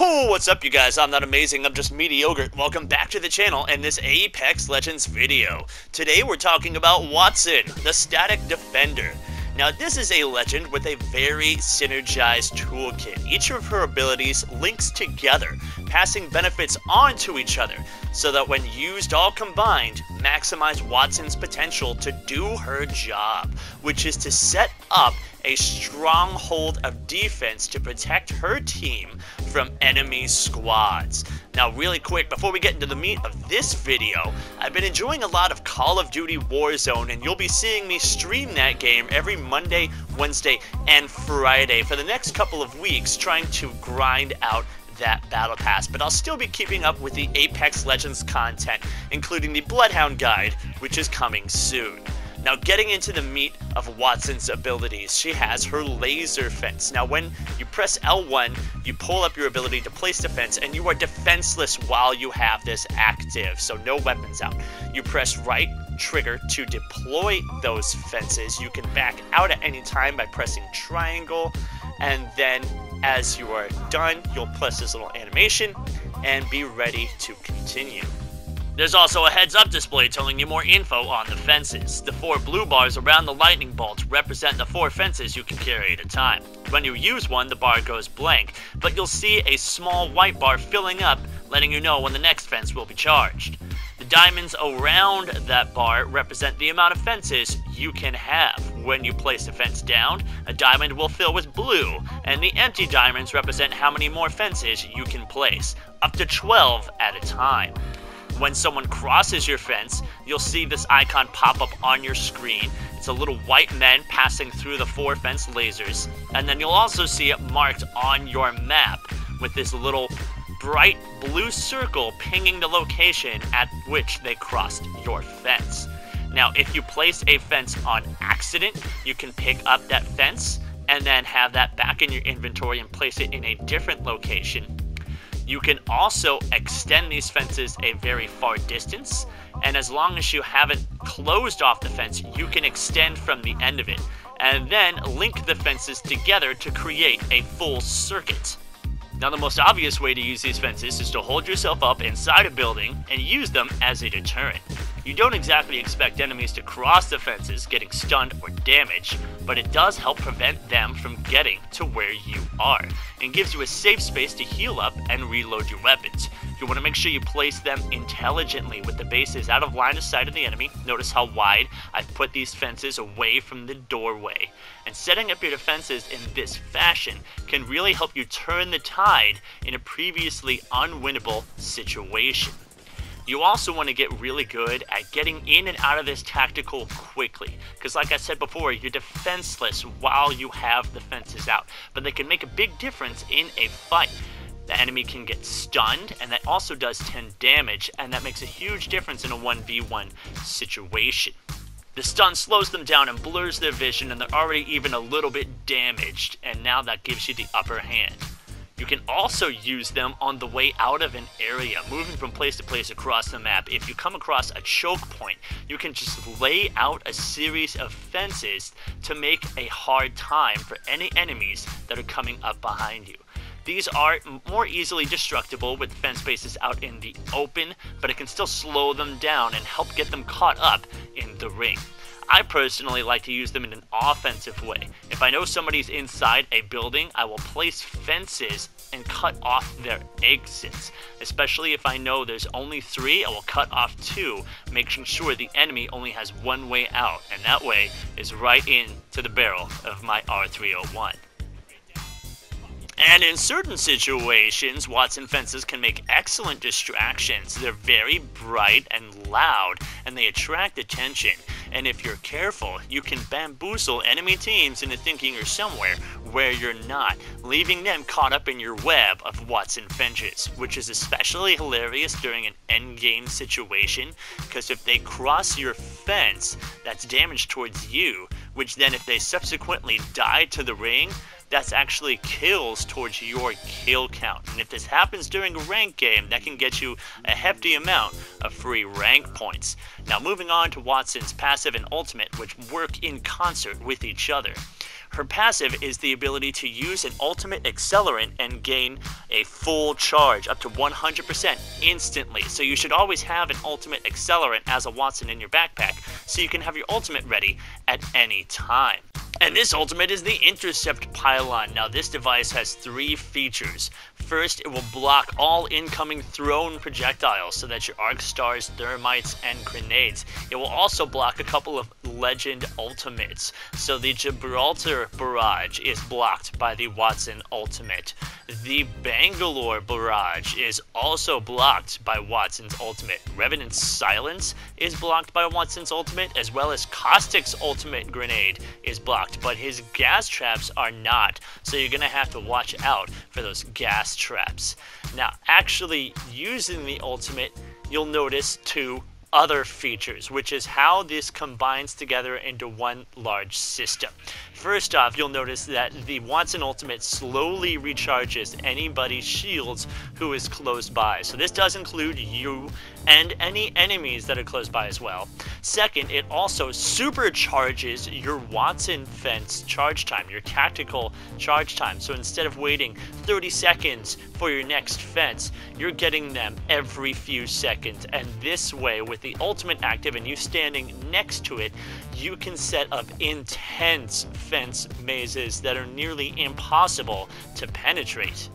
Oh, what's up you guys? I'm not amazing, I'm just mediocre. Welcome back to the channel and this Apex Legends video. Today we're talking about Wattson, the static defender. Now this is a legend with a very synergized toolkit. Each of her abilities links together, passing benefits on to each other, so that when used all combined, maximize Wattson's potential to do her job, which is to set up a stronghold of defense to protect her team from enemy squads. Now, really quick, before we get into the meat of this video, I've been enjoying a lot of Call of Duty Warzone, and you'll be seeing me stream that game every Monday, Wednesday, and Friday for the next couple of weeks, trying to grind out that battle pass, but I'll still be keeping up with the Apex Legends content, including the Bloodhound Guide, which is coming soon. Now, getting into the meat of Wattson's abilities, she has her laser fence. Now, when you press L1, you pull up your ability to place defense, and you are defenseless while you have this active, so no weapons out. You press right trigger to deploy those fences. You can back out at any time by pressing triangle, and then as you are done, you'll press this little animation and be ready to continue. There's also a heads up display telling you more info on the fences. The four blue bars around the lightning bolt represent the four fences you can carry at a time. When you use one, the bar goes blank, but you'll see a small white bar filling up, letting you know when the next fence will be charged. The diamonds around that bar represent the amount of fences you can have. When you place a fence down, a diamond will fill with blue, and the empty diamonds represent how many more fences you can place, up to 12 at a time. When someone crosses your fence, you'll see this icon pop up on your screen. It's a little white men passing through the four fence lasers, and then you'll also see it marked on your map with this little bright blue circle pinging the location at which they crossed your fence. Now, if you place a fence on accident, you can pick up that fence and then have that back in your inventory and place it in a different location you can also extend these fences a very far distance, and as long as you haven't closed off the fence, you can extend from the end of it, and then link the fences together to create a full circuit. Now, the most obvious way to use these fences is to hold yourself up inside a building and use them as a deterrent. You don't exactly expect enemies to cross the fences, getting stunned or damaged, but it does help prevent them from getting to where you are, and gives you a safe space to heal up and reload your weapons. You want to make sure you place them intelligently with the bases out of line of sight of the enemy. Notice how wide I've put these fences away from the doorway. And setting up your defenses in this fashion can really help you turn the tide in a previously unwinnable situation. You also want to get really good at getting in and out of this tactical quickly. Because like I said before, you're defenseless while you have the fences out. But they can make a big difference in a fight. The enemy can get stunned, and that also does 10 damage, and that makes a huge difference in a 1v1 situation. The stun slows them down and blurs their vision, and they're already even a little bit damaged, and now that gives you the upper hand. You can also use them on the way out of an area, moving from place to place across the map. If you come across a choke point, you can just lay out a series of fences to make a hard time for any enemies that are coming up behind you. These are more easily destructible with fence bases out in the open, but it can still slow them down and help get them caught up in the ring. I personally like to use them in an offensive way. If I know somebody's inside a building, I will place fences and cut off their exits. Especially if I know there's only three, I will cut off two, making sure the enemy only has one way out, and that way is right into the barrel of my R301. And in certain situations, Wattson fences can make excellent distractions. They're very bright and loud, and they attract attention. And if you're careful, you can bamboozle enemy teams into thinking you're somewhere where you're not, leaving them caught up in your web of Wattson fences, which is especially hilarious during an endgame situation, because if they cross your fence, that's damage towards you, which then if they subsequently die to the ring, that's actually kills towards your kill count. And if this happens during a rank game, that can get you a hefty amount of free rank points. Now moving on to Wattson's passive and ultimate, which work in concert with each other. Her passive is the ability to use an ultimate accelerant and gain a full charge up to 100% instantly. So you should always have an ultimate accelerant as a Wattson in your backpack so you can have your ultimate ready at any time. And this ultimate is the Intercept Pylon. Now, this device has three features. First, it will block all incoming thrown projectiles so that your arc stars, thermites, and grenades. It will also block a couple of legend ultimates. So the Gibraltar Barrage is blocked by the Wattson ultimate. The Bangalore Barrage is also blocked by Wattson's ultimate. Revenant's Silence is blocked by Wattson's ultimate, as well as Caustic's ultimate grenade is blocked, but his gas traps are not. So you're to have to watch out for those gas traps. Now, actually using the ultimate, you'll notice two other features, which is how this combines together into one large system. First off, you'll notice that the Wattson Ultimate slowly recharges anybody's shields who is close by. So this does include you and any enemies that are close by as well. Second, it also supercharges your Wattson fence charge time, your tactical charge time. So instead of waiting 30 seconds for your next fence, you're getting them every few seconds. And this way, with the ultimate active and you standing next to it, you can set up intense fence mazes that are nearly impossible to penetrate.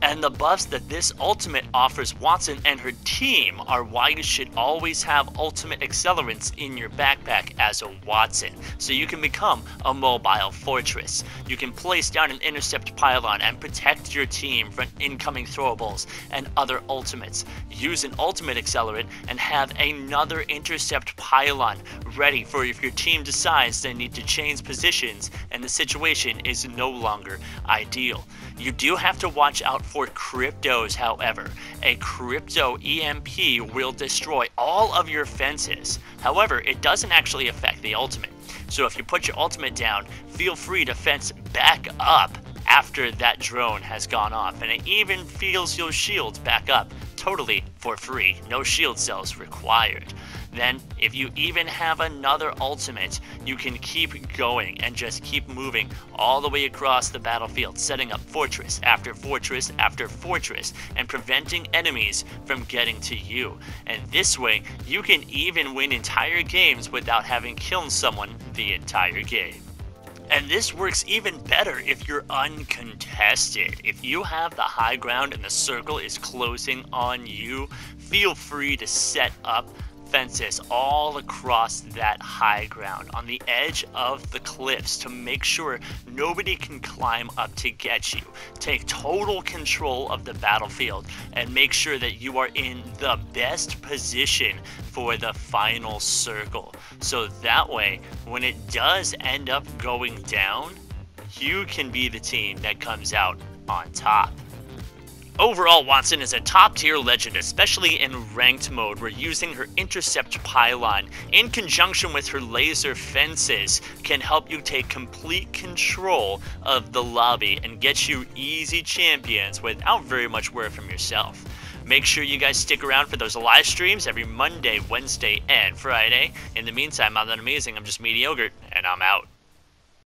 And the buffs that this ultimate offers Wattson and her team are why you should always have ultimate accelerants in your backpack as a Wattson, so you can become a mobile fortress. You can place down an intercept pylon and protect your team from incoming throwables and other ultimates. Use an ultimate accelerant and have another intercept pylon ready for if your team decides they need to change positions and the situation is no longer ideal. You do have to watch out for cryptos, however. A crypto EMP will destroy all of your fences. However, it doesn't actually affect the ultimate. So if you put your ultimate down, feel free to fence back up after that drone has gone off, and it even feels your shield back up totally for free. No shield cells required. Then, if you even have another ultimate, you can keep going and just keep moving all the way across the battlefield, setting up fortress after fortress after fortress, and preventing enemies from getting to you. And this way, you can even win entire games without having killed someone the entire game. And this works even better if you're uncontested. If you have the high ground and the circle is closing on you, feel free to set up fences all across that high ground on the edge of the cliffs to make sure nobody can climb up to get you. Take total control of the battlefield and make sure that you are in the best position for the final circle. So that way, when it does end up going down, you can be the team that comes out on top. Overall, Wattson is a top tier legend, especially in ranked mode, where using her intercept pylon in conjunction with her laser fences can help you take complete control of the lobby and get you easy champions without very much work from yourself. Make sure you guys stick around for those live streams every Monday, Wednesday, and Friday. In the meantime, I'm not amazing, I'm just mediocre, and I'm out.